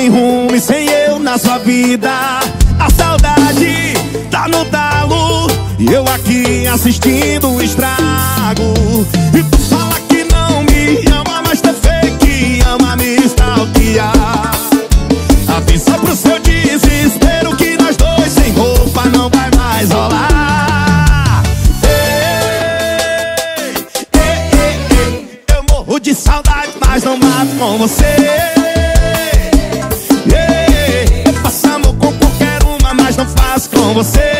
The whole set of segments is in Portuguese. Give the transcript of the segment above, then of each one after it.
sem rumo e sem eu na sua vida. A saudade tá no talo e eu aqui assistindo o estrago. E tu fala que não me ama, mas tu fake ama me stalkear. Avisa pro seu desespero que nós dois sem roupa não vai mais rolar. Ei, ei, ei, eu morro de saudade, mas não mato com você. Você.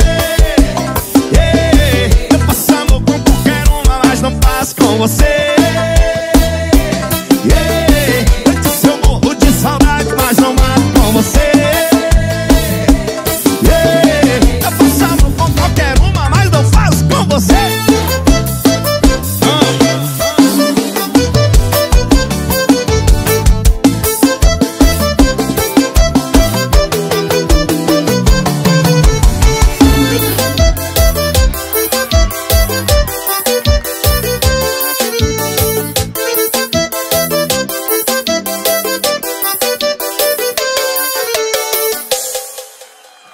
você.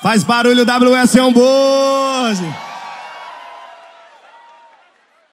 Faz barulho, WS é um.